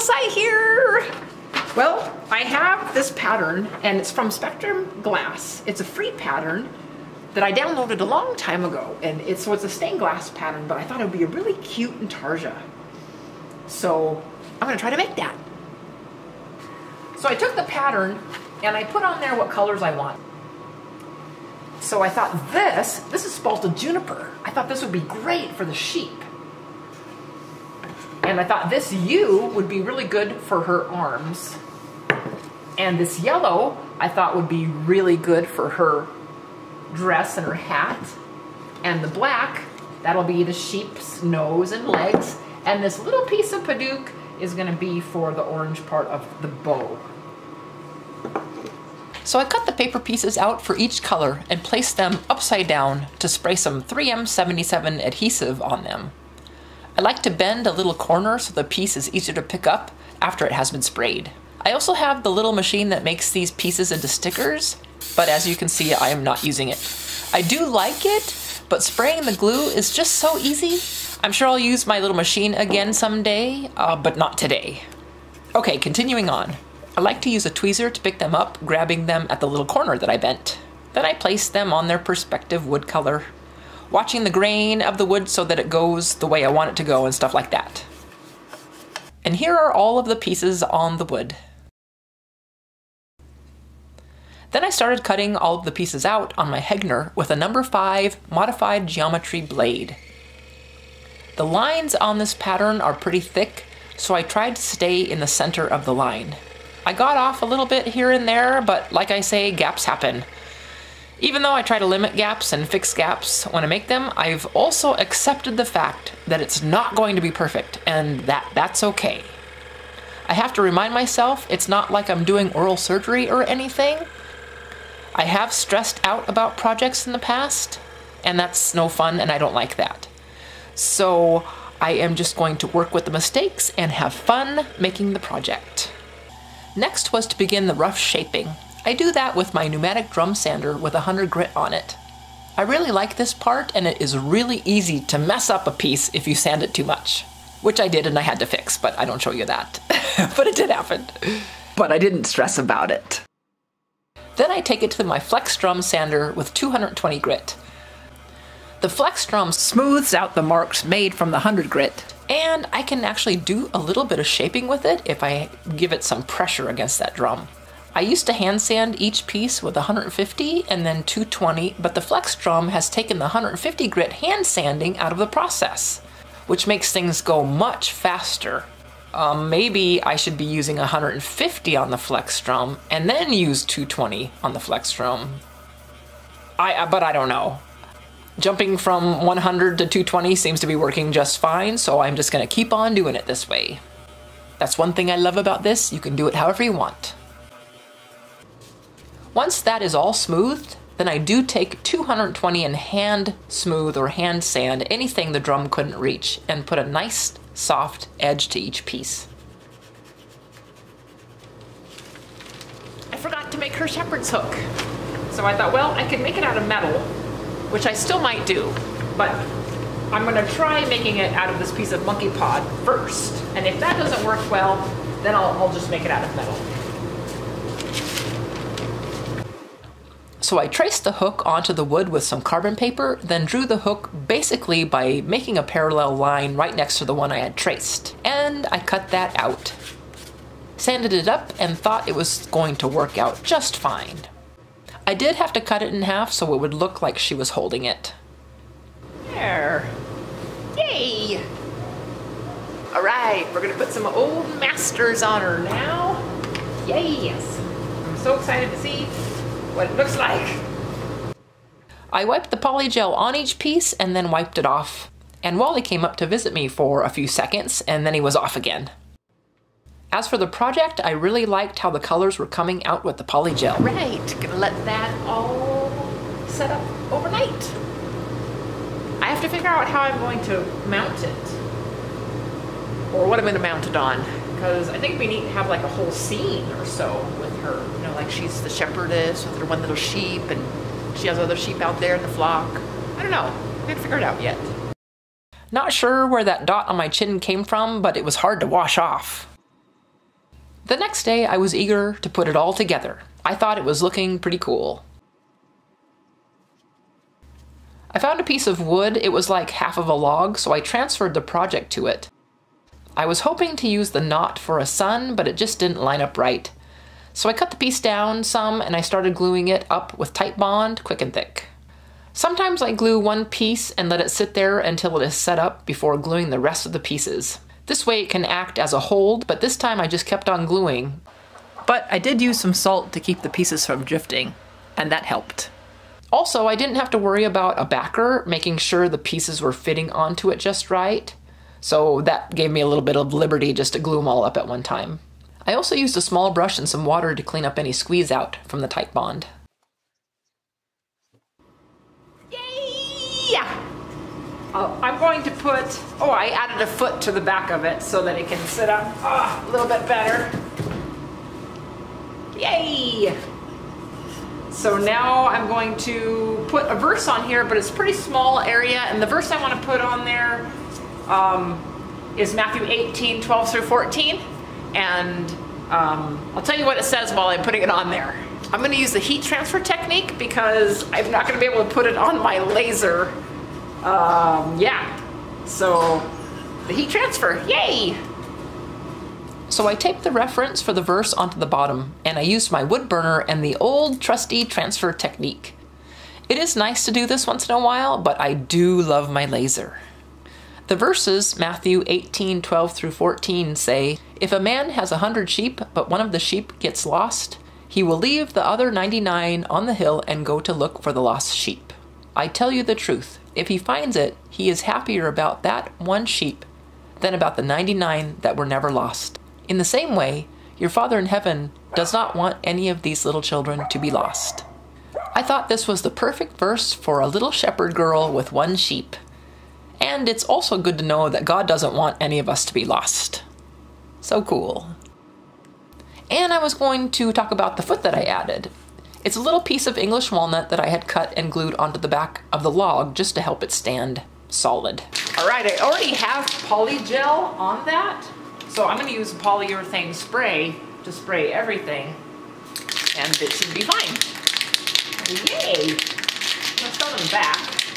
else I hear? Well, I have this pattern and it's from Spectrum Glass. It's a free pattern that I downloaded a long time ago and it's so it's a stained glass pattern, but I thought it would be a really cute intarsia. So I'm gonna try to make that. So I took the pattern and I put on there what colors I want. So I thought this, this is spalted juniper. I thought this would be great for the sheep. And I thought this yew would be really good for her arms. And this yellow I thought would be really good for her dress and her hat. And the black, that'll be the sheep's nose and legs. And this little piece of Padauk is gonna be for the orange part of the bow. So I cut the paper pieces out for each color and placed them upside down to spray some 3M77 adhesive on them. I like to bend a little corner so the piece is easier to pick up after it has been sprayed. I also have the little machine that makes these pieces into stickers, but as you can see, I am not using it. I do like it, but spraying the glue is just so easy. I'm sure I'll use my little machine again someday, uh, but not today. Okay, continuing on. I like to use a tweezer to pick them up, grabbing them at the little corner that I bent. Then I place them on their perspective wood color, watching the grain of the wood so that it goes the way I want it to go and stuff like that. And here are all of the pieces on the wood. Then I started cutting all of the pieces out on my Hegner with a number 5 modified geometry blade. The lines on this pattern are pretty thick, so I tried to stay in the center of the line. I got off a little bit here and there, but like I say, gaps happen. Even though I try to limit gaps and fix gaps when I make them, I've also accepted the fact that it's not going to be perfect, and that that's okay. I have to remind myself it's not like I'm doing oral surgery or anything. I have stressed out about projects in the past, and that's no fun, and I don't like that. So I am just going to work with the mistakes and have fun making the project. Next was to begin the rough shaping. I do that with my pneumatic drum sander with 100 grit on it. I really like this part and it is really easy to mess up a piece if you sand it too much. Which I did and I had to fix, but I don't show you that. but it did happen. But I didn't stress about it. Then I take it to my Flex Drum sander with 220 grit. The Flex Drum smooths out the marks made from the 100 grit, and I can actually do a little bit of shaping with it if I give it some pressure against that drum. I used to hand sand each piece with 150 and then 220, but the Flex Drum has taken the 150 grit hand sanding out of the process, which makes things go much faster um, maybe I should be using 150 on the flex drum and then use 220 on the flex drum. I, uh, but I don't know. Jumping from 100 to 220 seems to be working just fine, so I'm just gonna keep on doing it this way. That's one thing I love about this, you can do it however you want. Once that is all smoothed, then I do take 220 and hand smooth or hand sand anything the drum couldn't reach and put a nice soft edge to each piece. I forgot to make her shepherd's hook. So I thought, well, I could make it out of metal, which I still might do, but I'm gonna try making it out of this piece of monkey pod first. And if that doesn't work well, then I'll, I'll just make it out of metal. So I traced the hook onto the wood with some carbon paper, then drew the hook basically by making a parallel line right next to the one I had traced. And I cut that out. Sanded it up and thought it was going to work out just fine. I did have to cut it in half so it would look like she was holding it. There. Yay! All right, we're gonna put some old masters on her now. Yes! I'm so excited to see what it looks like. I wiped the polygel on each piece and then wiped it off. And Wally came up to visit me for a few seconds and then he was off again. As for the project, I really liked how the colors were coming out with the polygel. Right, gonna let that all set up overnight. I have to figure out how I'm going to mount it. Or what I'm gonna mount it on because I think we need to have like a whole scene or so with her. You know, like she's the shepherdess with her one little sheep and she has other sheep out there in the flock. I don't know. We haven't figured it out yet. Not sure where that dot on my chin came from, but it was hard to wash off. The next day, I was eager to put it all together. I thought it was looking pretty cool. I found a piece of wood, it was like half of a log, so I transferred the project to it. I was hoping to use the knot for a sun, but it just didn't line up right. So I cut the piece down some and I started gluing it up with Titebond, quick and thick. Sometimes I glue one piece and let it sit there until it is set up before gluing the rest of the pieces. This way it can act as a hold, but this time I just kept on gluing. But I did use some salt to keep the pieces from drifting, and that helped. Also, I didn't have to worry about a backer, making sure the pieces were fitting onto it just right. So that gave me a little bit of liberty just to glue them all up at one time. I also used a small brush and some water to clean up any squeeze out from the Titebond. Yay! Uh, I'm going to put, oh, I added a foot to the back of it so that it can sit up oh, a little bit better. Yay! So now I'm going to put a verse on here, but it's a pretty small area, and the verse I want to put on there um, is Matthew 18, 12 through 14. And um, I'll tell you what it says while I'm putting it on there. I'm going to use the heat transfer technique because I'm not going to be able to put it on my laser. Um, yeah, so the heat transfer, yay! So I taped the reference for the verse onto the bottom, and I used my wood burner and the old trusty transfer technique. It is nice to do this once in a while, but I do love my laser. The verses, Matthew 18 12 through 14, say, If a man has a hundred sheep, but one of the sheep gets lost, he will leave the other 99 on the hill and go to look for the lost sheep. I tell you the truth, if he finds it, he is happier about that one sheep than about the 99 that were never lost. In the same way, your Father in heaven does not want any of these little children to be lost. I thought this was the perfect verse for a little shepherd girl with one sheep. And it's also good to know that God doesn't want any of us to be lost. So cool. And I was going to talk about the foot that I added. It's a little piece of English walnut that I had cut and glued onto the back of the log just to help it stand solid. All right, I already have poly gel on that. So I'm gonna use polyurethane spray to spray everything and it should be fine. Yay! Let's start on the back.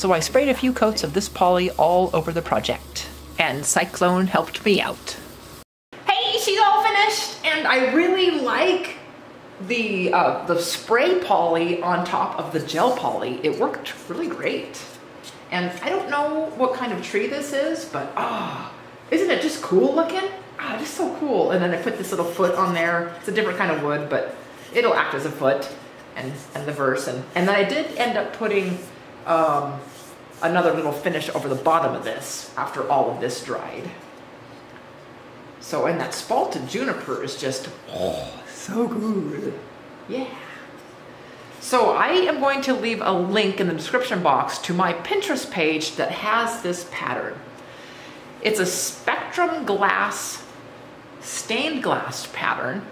So I sprayed a few coats of this poly all over the project and Cyclone helped me out. Hey, she's all finished and I really like the, uh, the spray poly on top of the gel poly. It worked really great. And I don't know what kind of tree this is, but ah, oh, isn't it just cool looking? Ah, just so cool. And then I put this little foot on there. It's a different kind of wood, but it'll act as a foot and, and the verse. And, and then I did end up putting um, another little finish over the bottom of this after all of this dried. So, and that spalted juniper is just, oh, so good. Yeah. So I am going to leave a link in the description box to my Pinterest page that has this pattern. It's a spectrum glass, stained glass pattern.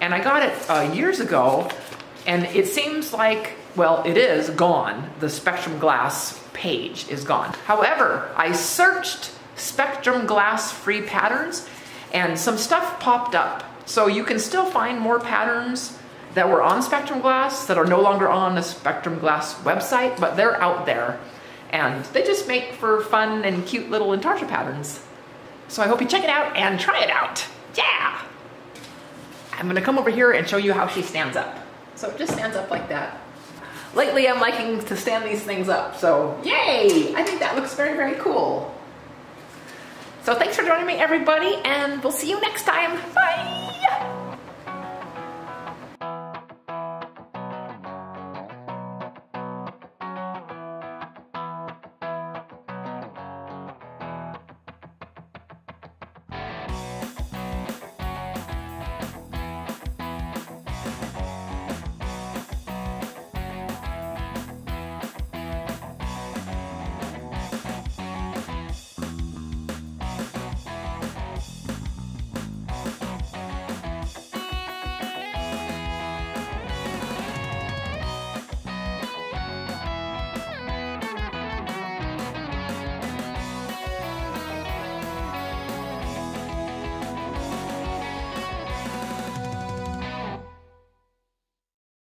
And I got it uh, years ago and it seems like, well, it is gone. The spectrum glass page is gone. However, I searched spectrum glass free patterns and some stuff popped up. So you can still find more patterns that were on Spectrum Glass that are no longer on the Spectrum Glass website, but they're out there. And they just make for fun and cute little intarsia patterns. So I hope you check it out and try it out. Yeah! I'm gonna come over here and show you how she stands up. So it just stands up like that. Lately I'm liking to stand these things up, so yay! I think that looks very, very cool. So thanks for joining me everybody and we'll see you next time. Bye!